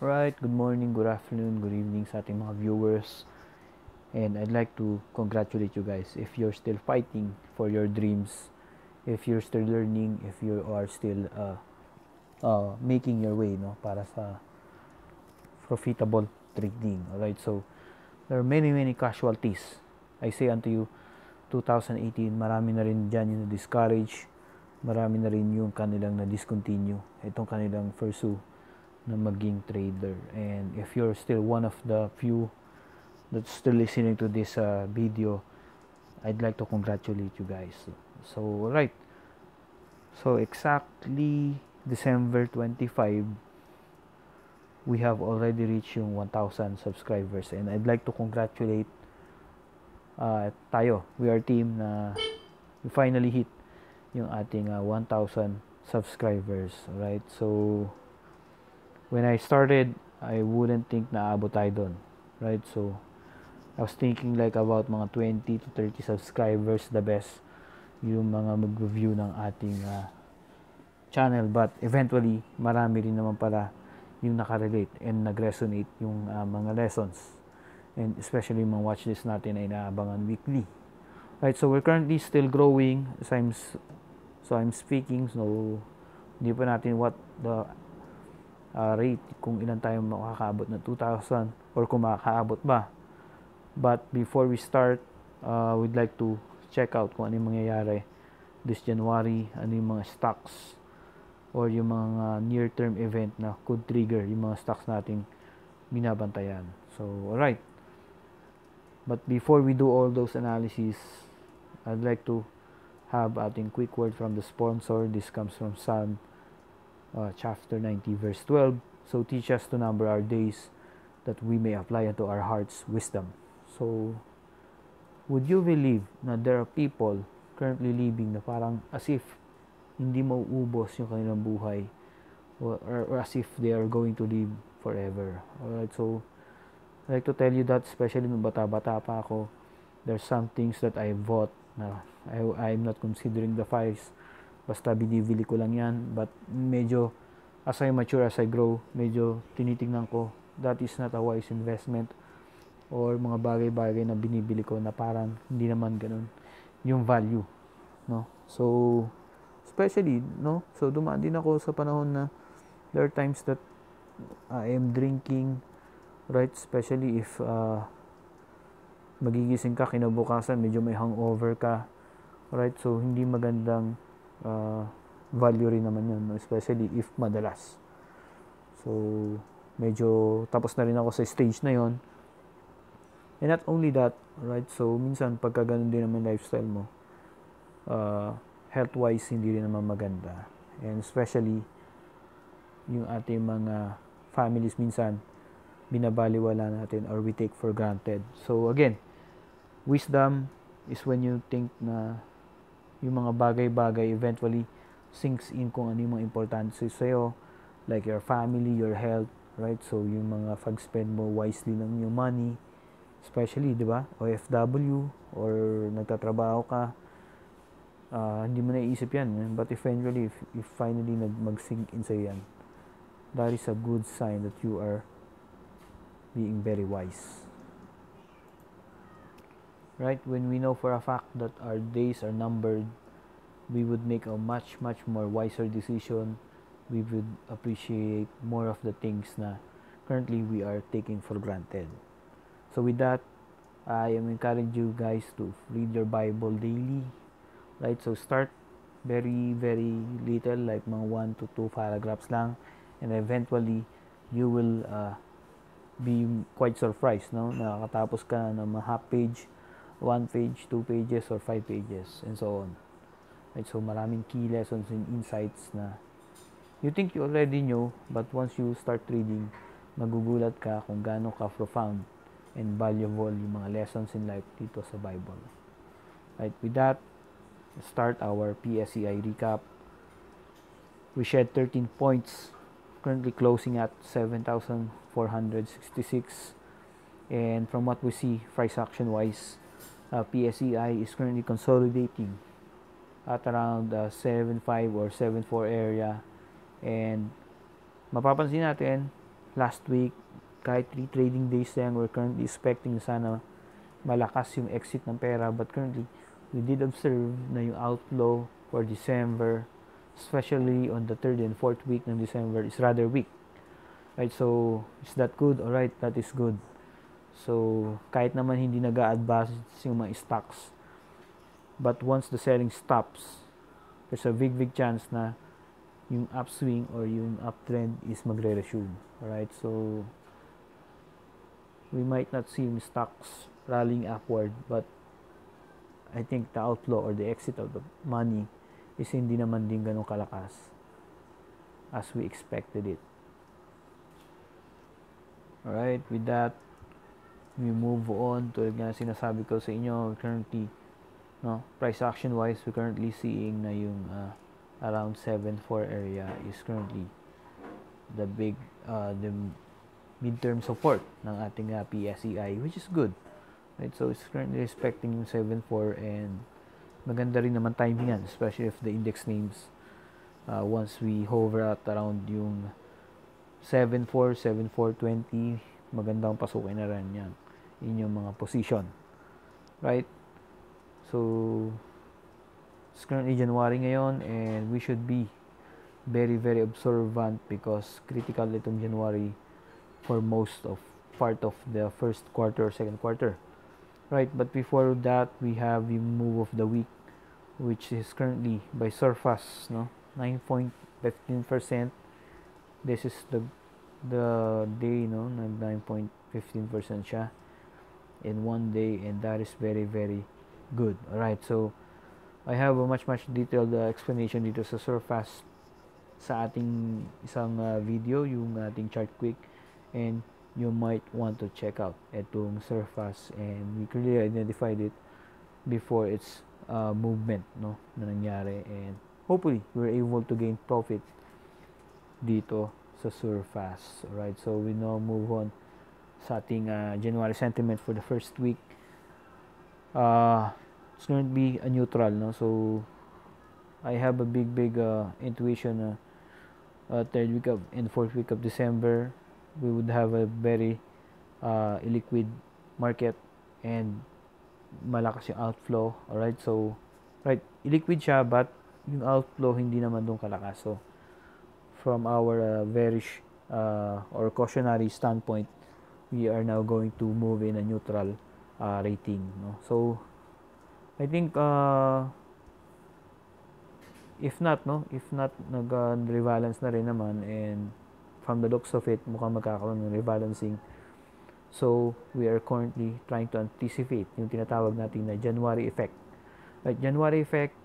Right, good morning, good afternoon, good evening sa ating mga viewers. And I'd like to congratulate you guys if you're still fighting for your dreams, if you're still learning, if you are still uh, uh, making your way no para sa profitable trading. Alright, so there are many many casualties. I say unto you, 2018, marami na rin dyan yung discourage, marami na rin yung kanilang na discontinue itong kanilang pursue na maging trader. And if you're still one of the few that's still listening to this uh, video, I'd like to congratulate you guys. So, right. So, exactly December 25, we have already reached yung 1,000 subscribers. And I'd like to congratulate uh, tayo. We are team na we finally hit yung ating uh, 1,000 subscribers. Right? So, when I started, I wouldn't think na abot tayo doon. Right? So, I was thinking like about mga 20 to 30 subscribers the best yung mga mag-review ng ating uh, channel but eventually marami rin naman pala yung nakarelate and nag-resonate yung uh, mga lessons and especially yung mga watch list natin ay naabangan weekly right so we're currently still growing as I'm so I'm speaking so hindi pa natin what the uh, rate kung ilan tayo makakaabot na 2,000 or kung makakaabot ba But before we start, uh, we'd like to check out kung ano yung mangyayari this January, ano yung mga stocks or yung mga near-term event na could trigger yung mga stocks nating binabantayan. So, alright. But before we do all those analyses, I'd like to have ating quick word from the sponsor. This comes from Psalm uh, chapter 90 verse 12. So teach us to number our days that we may apply unto our hearts wisdom. So, would you believe na there are people currently living na parang as if hindi mauubos yung kanilang buhay or, or as if they are going to live forever. Alright, so I like to tell you that especially nung bata-bata pa ako, there's some things that I bought na I, I'm not considering the fives. Basta binibili ko lang yan. But medyo as I mature, as I grow, medyo tinitingnan ko that is not a wise investment or mga bagay-bagay na binibili ko na parang hindi naman ganun yung value no? So especially no? So dumaan din ako sa panahon na there are times that I am drinking right? Especially if uh, magigising ka kinabukasan medyo may hangover ka right? So hindi magandang uh, value rin naman yun especially if madalas so medyo tapos na rin ako sa stage na yon And not only that, right? So, minsan, pagka ganun din naman lifestyle mo, uh, health-wise, hindi rin naman maganda. And especially, yung ating mga families minsan, binabaliwala natin or we take for granted. So, again, wisdom is when you think na yung mga bagay-bagay eventually sinks in kung ano yung mga importante sa'yo, like your family, your health, right? So, yung mga pag-spend mo wisely ng yung money, especially, di ba, OFW or nagtatrabaho ka, uh, hindi mo naiisip yan. But eventually, if, if finally nag mag-sink in sa yan, that is a good sign that you are being very wise. Right? When we know for a fact that our days are numbered, we would make a much, much more wiser decision. We would appreciate more of the things na currently we are taking for granted. So with that, I am encourage you guys to read your Bible daily. Right? So start very very little like mga 1 to 2 paragraphs lang and eventually you will uh, be quite surprised no nakakatapos ka ng mga half page 1 page 2 pages or 5 pages and so on right so maraming key lessons and insights na you think you already know but once you start reading magugulat ka kung gaano ka profound and valuable yung mga lessons in life dito sa Bible. Right, with that, start our PSEI recap. We shed 13 points, currently closing at 7,466. And from what we see, price action wise, uh, PSEI is currently consolidating at around uh, 7.5 or 7.4 area. And mapapansin natin, last week kahit 3 trading days lang we're currently expecting sana malakas yung exit ng pera. But currently we did observe na yung outflow for December especially on the third and fourth week ng December is rather weak. Right? So is that good? Alright that is good so kahit naman hindi nag-advance yung mga stocks but once the selling stops there's a big big chance na yung upswing or yung uptrend is magre-resume alright so we might not see yung stocks rallying upward but I think the outflow or the exit of the money is hindi naman din ganun kalakas as we expected it. Alright, with that, we move on to nga sinasabi ko sa inyo currently no price action wise we currently seeing na yung uh, around 7.4 area is currently the big uh, the midterm support ng ating uh, PSEI which is good Right? So, it's currently respecting yung 7.4 and maganda rin naman timing yan, especially if the index names uh, once we hover at around yung 7.4, 7.420, magandang pasukin na rin yan in yung mga position. Right? So, it's currently January ngayon and we should be very very observant because critical itong January for most of part of the first quarter second quarter. Right? But before that we have the move of the week which is currently by surface no? 9.15 percent. This is the the day no? Nag 9.15 percent siya in one day and that is very very good. Alright so I have a much much detailed uh, explanation dito sa surface sa ating isang uh, video yung ating chart quick and you might want to check out itong surface and we clearly identified it before its uh, movement no na nangyari and hopefully we're able to gain profit dito sa surface. Alright so we now move on sa ating uh, January sentiment for the first week. Uh, it's going to be a neutral no? So I have a big big uh, intuition uh, uh, third week of and fourth week of December we would have a very uh, illiquid market and malakas yung outflow alright? So right illiquid siya but yung outflow hindi naman doon kalakas. So from our uh, very uh, or cautionary standpoint we are now going to move in a neutral uh, rating no so I think uh, if not no if not nag uh, rebalance na rin naman and from the looks of it, mukhang magkakaroon ng rebalancing. So, we are currently trying to anticipate yung tinatawag natin na January effect. Right, January effect,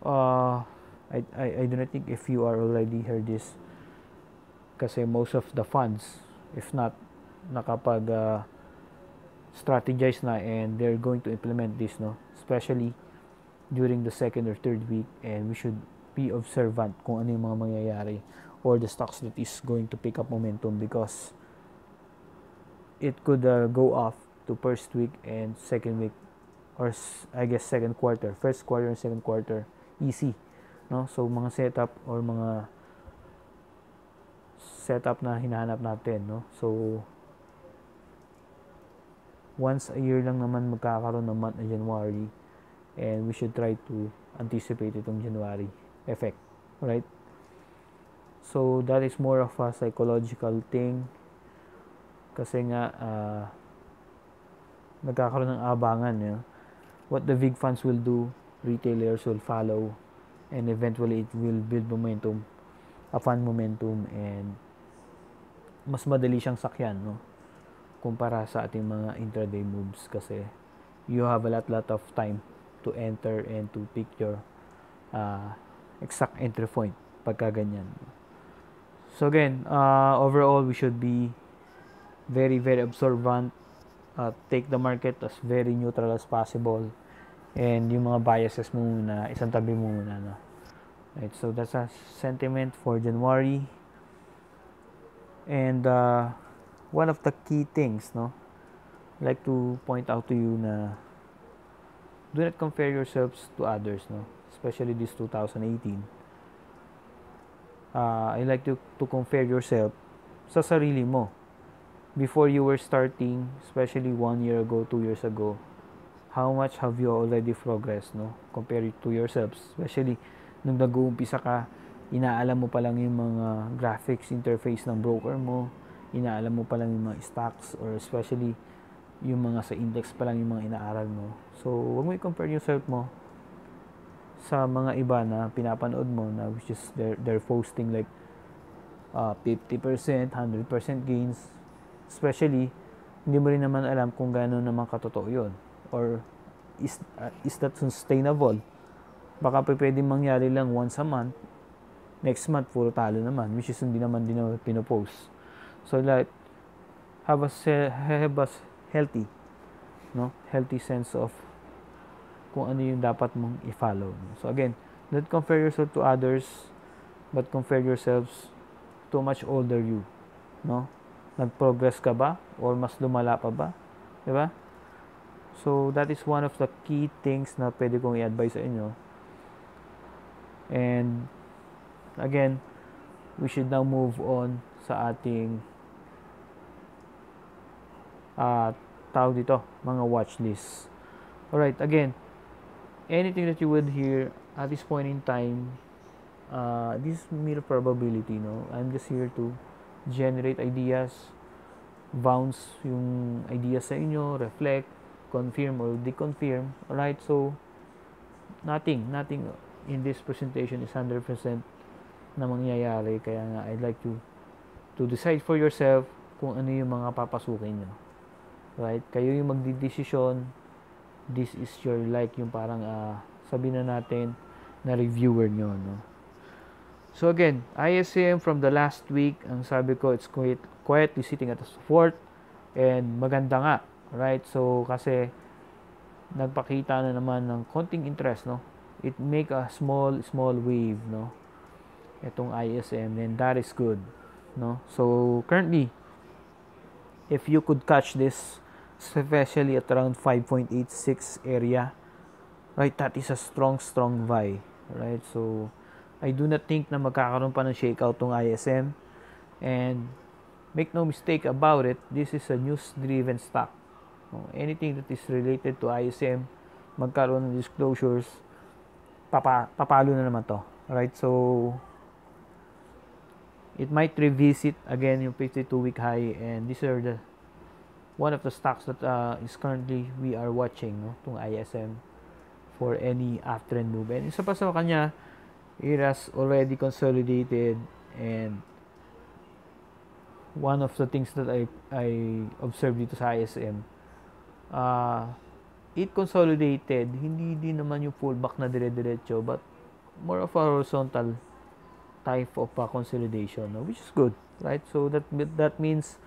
uh, I, I, I do not think if you are already heard this, kasi most of the funds, if not, nakapag uh, strategize na and they're going to implement this, no? Especially during the second or third week and we should be observant kung ano yung mga mangyayari or the stocks that is going to pick up momentum because it could uh, go off to first week and second week or I guess second quarter first quarter and second quarter easy no so mga setup or mga setup na hinahanap natin no so once a year lang naman magkakaroon ng month na January and we should try to anticipate itong January effect right So, that is more of a psychological thing. Kasi nga, uh, nagkakaroon ng abangan. You know? What the big funds will do, retailers will follow. And eventually, it will build momentum, a fund momentum. And mas madali siyang sakyan, no? Kumpara sa ating mga intraday moves. Kasi you have a lot, lot of time to enter and to pick your uh, exact entry point pagka ganyan. So again, uh, overall, we should be very, very observant. Uh, take the market as very neutral as possible. And yung mga biases mo muna, isang tabi mo muna. No? Right, so that's a sentiment for January. And uh, one of the key things, no, I'd like to point out to you na do not compare yourselves to others, no, especially this 2018 uh, I like to, to compare yourself sa sarili mo before you were starting, especially one year ago, two years ago, how much have you already progressed, no? Compared to yourselves. Especially, nung nag-uumpisa ka, inaalam mo pa lang yung mga graphics interface ng broker mo, inaalam mo pa lang yung mga stocks, or especially, yung mga sa index pa lang yung mga inaaral mo. So, wag mo i-compare yourself mo sa mga iba na pinapanood mo na which is they're, they're posting like uh, 50%, 100% gains, especially hindi mo rin naman alam kung gaano naman katotoo yun or is, uh, is that sustainable? Baka pa pwedeng mangyari lang once a month next month puro talo naman which is hindi naman din naman pinopost so like have a, have a healthy no healthy sense of kung ano yung dapat mong i-follow so again don't compare yourself to others but compare yourselves to much older you no nag-progress ka ba or mas lumala pa ba? 'Di ba? So that is one of the key things na pwede kong i-advise sa inyo. And again, we should now move on sa ating uh, tawag dito, mga watch list. Alright, again, anything that you would hear at this point in time, uh, this mere probability, no? I'm just here to generate ideas, bounce yung ideas sa inyo, reflect, confirm or deconfirm. Alright, so nothing, nothing in this presentation is 100% na mangyayari. Kaya nga, I'd like to to decide for yourself kung ano yung mga papasukin nyo. Right? Kayo yung magdidesisyon. This is your like yung parang uh, sabi na natin na reviewer nyo. No? So again, ISM from the last week, ang sabi ko, it's quite, quietly sitting at the support and maganda nga, right? So kasi nagpakita na naman ng konting interest, no? It make a small small wave, no? Itong ISM, then that is good, no? So currently, if you could catch this, especially at around 5.86 area, right? That is a strong strong buy, right? So I do not think na magkakaroon pa ng shakeout tong ISM. And make no mistake about it, this is a news-driven stock. anything that is related to ISM, magkaroon ng disclosures, papa, papalo na naman to. Right? So, it might revisit again yung 52-week high and these are the one of the stocks that uh, is currently we are watching no, tong ISM for any uptrend move. And isa pa sa kanya, it has already consolidated and one of the things that I, I observed dito sa ISM uh, it consolidated hindi din naman yung pullback na dire-diretso but more of a horizontal type of uh, consolidation no? which is good right so that that means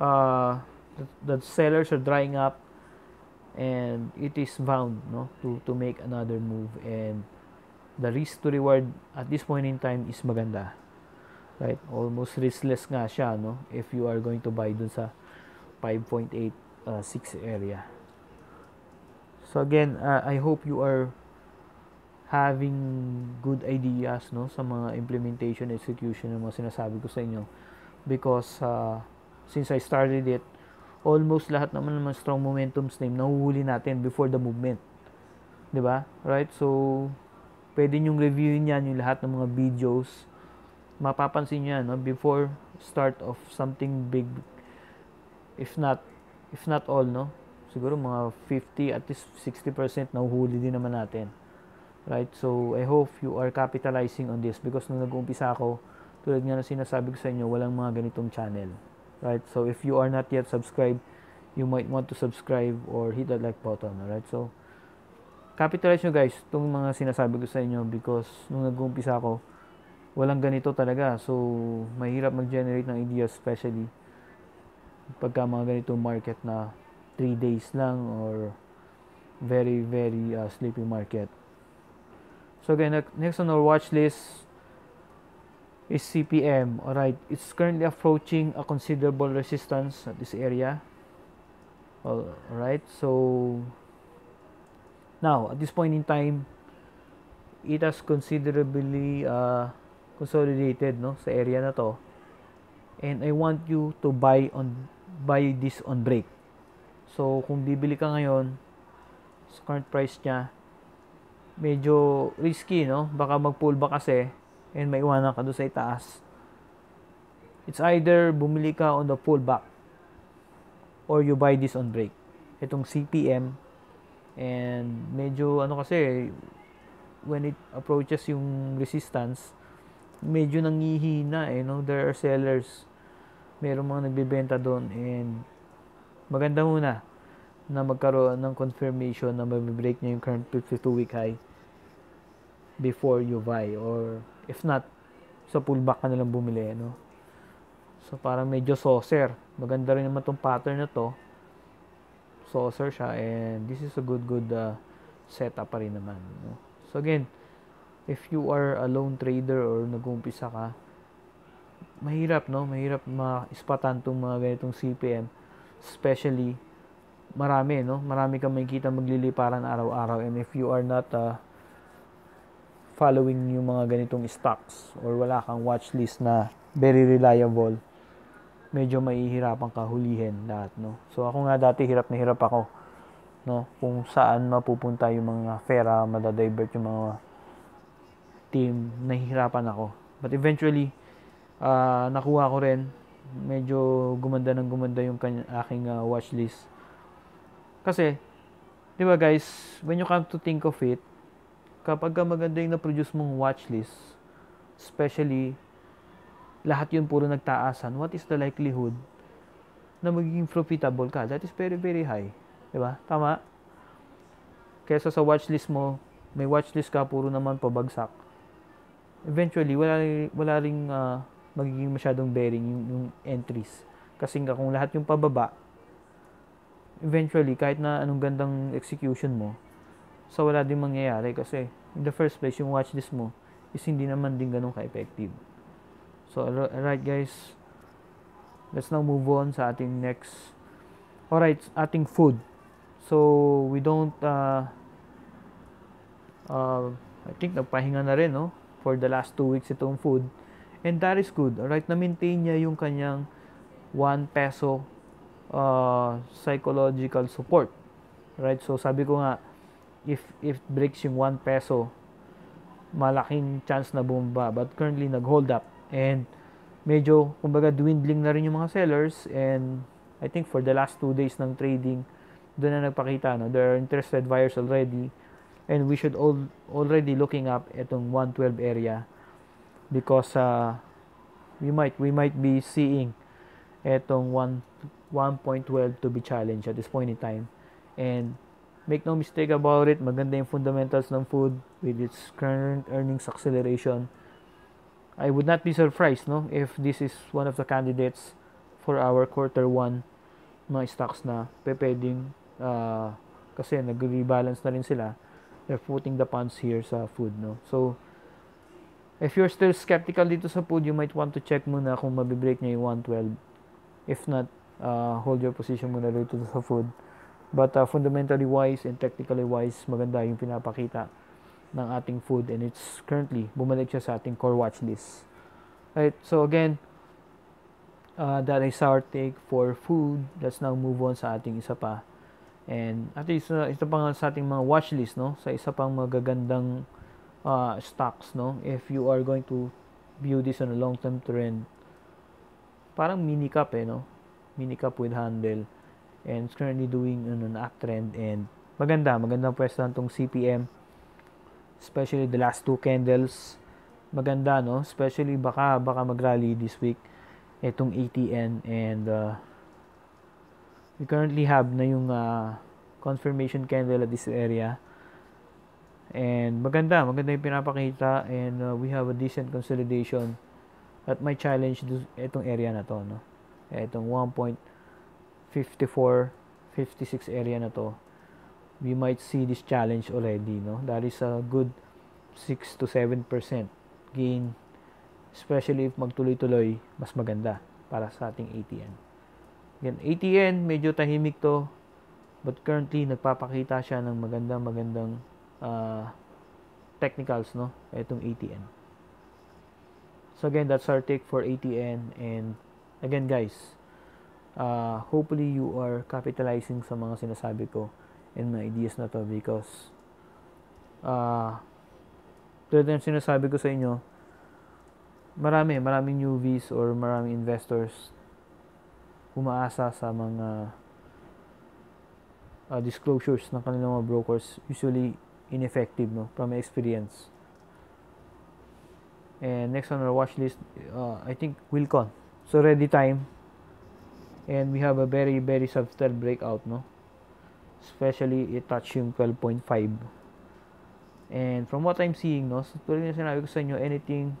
uh, that sellers are drying up and it is bound no to to make another move and the risk to reward at this point in time is maganda. Right? Almost riskless nga siya, no? If you are going to buy dun sa 5.86 uh, area. So again, uh, I hope you are having good ideas no sa mga implementation execution ng mga sinasabi ko sa inyo because uh, since I started it almost lahat naman ng strong momentum's name nahuhuli natin before the movement. 'di ba? Right? So pwede nyong reviewin yan yung lahat ng mga videos. Mapapansin nyo yan no? before start of something big if not if not all no? Siguro mga 50 at least 60% nahuhuli din naman natin. Right? So I hope you are capitalizing on this. Because nung nag-uumpisa ako tulad nga na sinasabi ko sa inyo walang mga ganitong channel right? So if you are not yet subscribed you might want to subscribe or hit the like button alright? So capitalize nyo guys itong mga sinasabi ko sa inyo because nung nag-uumpisa ako walang ganito talaga. So mahirap mag-generate ng ideas especially pagka mga ganito market na 3 days lang or very very uh, sleepy market. So again next on our watch list is CPM alright it's currently approaching a considerable resistance at this area alright so Now, at this point in time, it has considerably uh, consolidated no, sa area na to. and I want you to buy on buy this on break. So kung bibili ka ngayon sa current price niya, medyo risky, no? Baka mag-pull back kasi and maiwanan ka doon sa itaas. It's either bumili ka on the pullback or you buy this on break. Itong CPM and medyo ano kasi when it approaches yung resistance, medyo nangihina eh, no? There are sellers meron mga nagbebenta doon and maganda muna na magkaroon ng confirmation na mabibreak niya yung current 52 week high before you buy or if not sa pullback ka na lang bumili no so parang medyo saucer maganda rin naman tong pattern na to saucer siya and this is a good good uh, setup pa rin naman no? so again if you are a lone trader or nag-uumpisa ka mahirap, no? Mahirap ma-ispatan tong mga ganitong CPM. Especially, marami, no? Marami kang makikita magliliparan araw-araw. And if you are not uh, following yung mga ganitong stocks or wala kang watch list na very reliable, medyo mahihirapan ka hulihin lahat, no? So, ako nga dati hirap na hirap ako, no? Kung saan mapupunta yung mga fera, madadivert yung mga team, nahihirapan ako. But eventually, uh, nakuha ko rin. Medyo gumanda ng gumanda yung kanya, aking uh, watch list. Kasi, di ba guys, when you come to think of it, kapag maganda yung na-produce mong watch list, especially, lahat yun puro nagtaasan, what is the likelihood na magiging profitable ka? That is very, very high. Ba? Tama? Kesa sa watch list mo, may watch list ka, puro naman pabagsak. Eventually, wala, wala ring uh, magiging masyadong bearing yung, yung entries. Kasi nga kung lahat yung pababa, eventually, kahit na anong gandang execution mo, sa so wala din mangyayari kasi in the first place, yung watch list mo is hindi naman din ganun ka-effective. So, alright guys, let's now move on sa ating next, alright, ating food. So, we don't, uh, uh, I think nagpahinga na rin, no? For the last two weeks itong food. And that is good. Alright, na-maintain niya yung kanyang 1 peso uh, psychological support. Right? So sabi ko nga if if breaks yung 1 peso, malaking chance na bumaba. But currently nag-hold up. And medyo kumbaga dwindling na rin yung mga sellers. And I think for the last 2 days ng trading doon na nagpakita no? There are interested buyers already. And we should all already looking up itong 112 area because uh, we might we might be seeing etong 1 1.12 to be challenged at this point in time. And make no mistake about it maganda yung fundamentals ng food with its current earnings acceleration I would not be surprised no if this is one of the candidates for our quarter 1 mga stocks na pwedeng uh, kasi nag-rebalance na rin sila they're putting the funds here sa food no so If you're still skeptical dito sa food, you might want to check muna kung mabibreak niya yung 112. If not, uh, hold your position muna dito sa food. But uh, fundamentally wise and technically wise, maganda yung pinapakita ng ating food and it's currently bumalik siya sa ating core watch list. Right, so again, uh, that is our take for food. Let's now move on sa ating isa pa. And at least uh, ito pa nga sa ating mga watch list, no? Sa isa pang magagandang uh, stocks no if you are going to view this on a long term trend parang mini cap eh no mini cap with handle and it's currently doing ano, an uptrend and maganda magandang pwesto tong CPM especially the last two candles. Maganda no? Especially baka baka mag-rally this week itong ATN and uh, we currently have na yung uh, confirmation candle at this area. And maganda, maganda yung pinapakita. And uh, we have a decent consolidation at my challenge itong area na to, no? Itong 1.54 56 area na to. We might see this challenge already, no? That is a good 6 to 7% gain especially if magtuloy-tuloy, mas maganda para sa ating ATN. Again, ATN, medyo tahimik to, but currently, nagpapakita siya ng magandang-magandang uh, technicals, no? Itong ATN. So again, that's our take for ATN and again guys, uh, hopefully you are capitalizing sa mga sinasabi ko and my ideas na to because uh, tulad ng sinasabi ko sa inyo, marami, maraming newbies or maraming investors umaasa sa mga uh, disclosures ng kanilang mga brokers usually ineffective no from experience. And next on our watch list uh, I think Wilcon. So ready time and we have a very very substantial breakout no? Especially it touched yung 12.5 and from what I'm seeing no so tulad ng sinabi ko sa inyo anything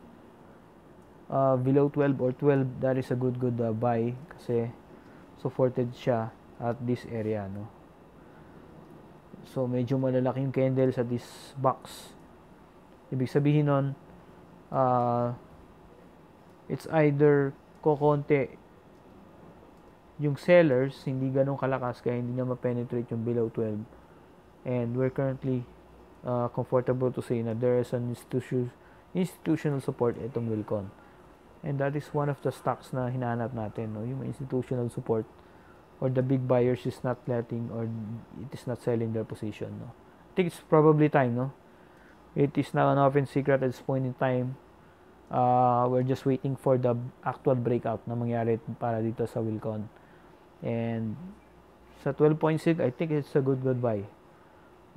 uh, below 12 or 12 that is a good good uh, buy kasi supported siya at this area no? So medyo malalaki yung candle sa this box. Ibig sabihin nun uh, it's either kokonte yung sellers hindi ganun kalakas kaya hindi na ma-penetrate yung below 12 and we're currently uh, comfortable to say na there is an institution, institutional support itong Wilcon. And that is one of the stocks na hinahanap natin no? Yung institutional support or the big buyers is not letting or it is not selling their position no? I think it's probably time no? It is now an open secret at this point in time. Uh, we're just waiting for the actual breakout na mangyari para dito sa Wilcon and sa 12.6 I think it's a good good buy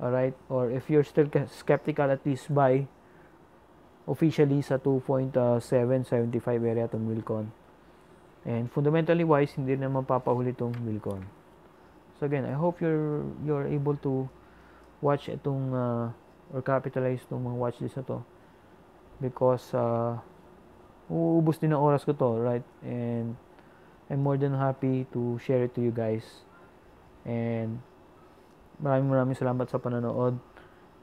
alright or if you're still skeptical at least buy officially sa 2.775 area itong Wilcon And fundamentally wise, hindi na mapapahuli itong Wilcon. So again, I hope you're you're able to watch itong uh, or capitalize itong mga watchlist na to because uh, uubos din ang oras ko to, right? And I'm more than happy to share it to you guys. And maraming maraming salamat sa panonood.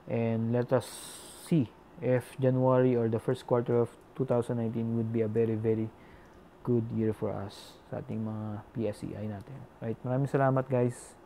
And let us see if January or the first quarter of 2019 would be a very very good year for us sa ating mga PSEI natin. Right? Maraming salamat guys.